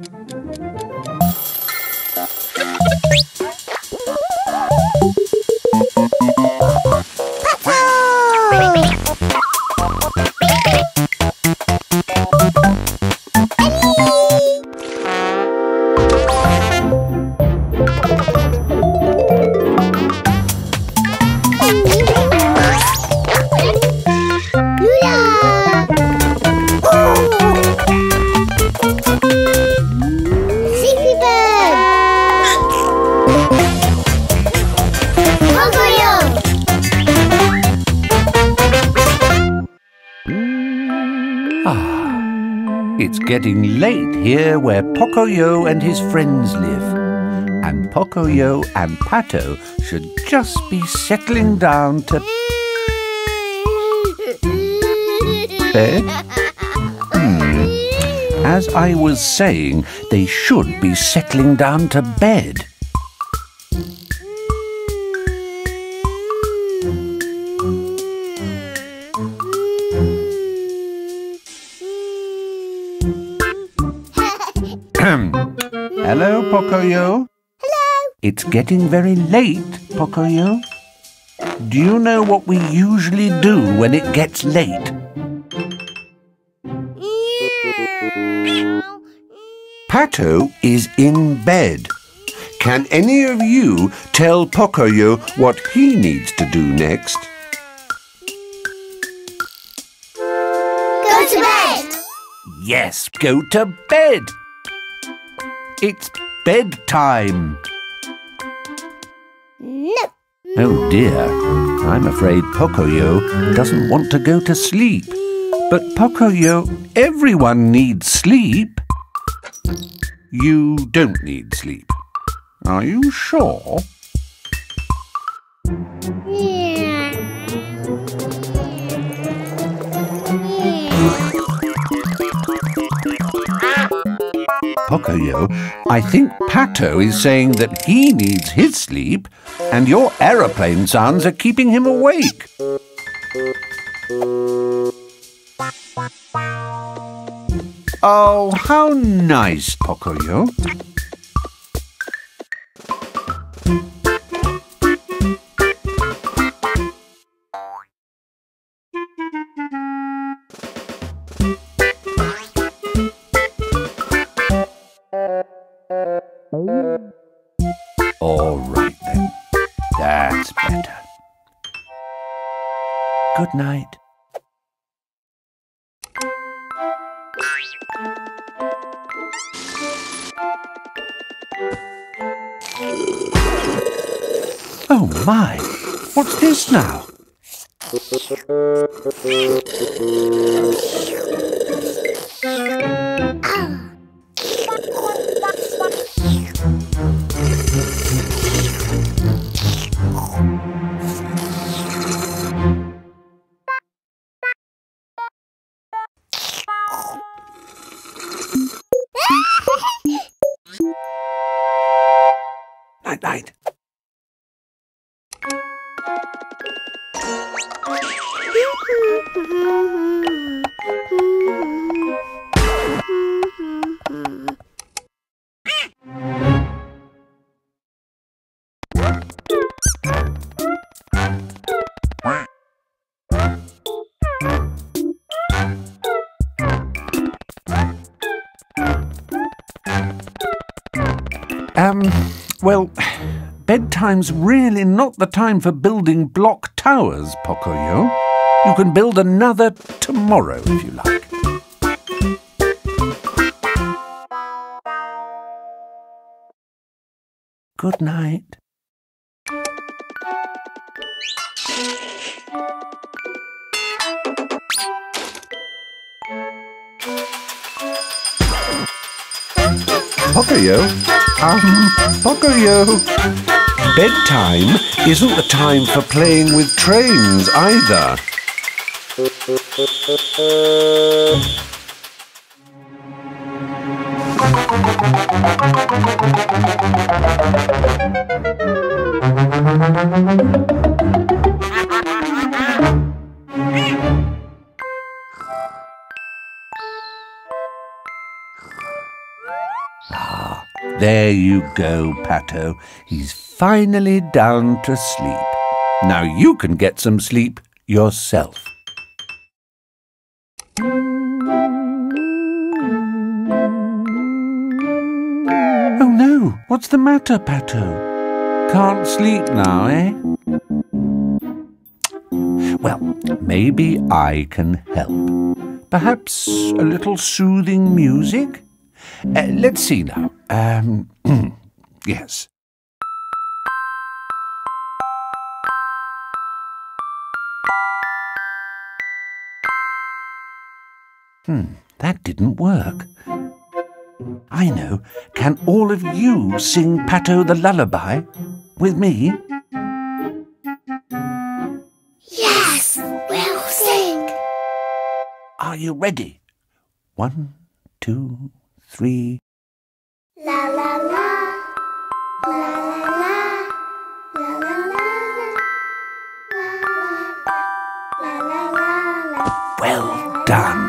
Bird. Pocoyo. Ah, it's getting late here where Pocoyo and his friends live. And Pocoyo and Pato should just be settling down to bed. Hmm. As I was saying, they should be settling down to bed. Hello, Pocoyo. Hello. It's getting very late, Pocoyo. Do you know what we usually do when it gets late? Pato is in bed. Can any of you tell Pocoyo what he needs to do next? Go to bed. Yes, go to bed. It's bedtime. No. Oh dear, I'm afraid Pocoyo doesn't want to go to sleep. But Pocoyo, everyone needs sleep. You don't need sleep. Are you sure? Pocoyo, I think Pato is saying that he needs his sleep and your aeroplane sounds are keeping him awake. Oh, how nice, Pocoyo. All right then. That's better. Good night. Oh my! What's this now? Um, well, bedtime's really not the time for building block towers, Pocoyo. You can build another tomorrow if you like. Good night. Pocoyo? Um, Pocoyo. Bedtime isn't the time for playing with trains either. Thank you. There you go, Pato. He's finally down to sleep. Now you can get some sleep yourself. Oh no, what's the matter, Pato? Can't sleep now, eh? Well, maybe I can help. Perhaps a little soothing music? Uh, let's see now. Um, yes. Hmm, that didn't work. I know. Can all of you sing Pato the Lullaby with me? Yes, we'll sing. Are you ready? One, two, three. La la la. La la la. La la la. La la la. Well done.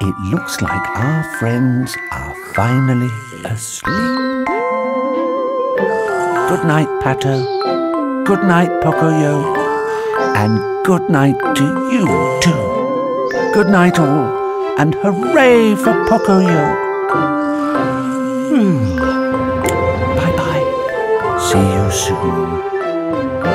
It looks like our friends are finally asleep. Good night, Pato. Good night, Pocoyo. And good night to you, too. Good night, all. And hooray for Pocoyo. Bye-bye. See you soon.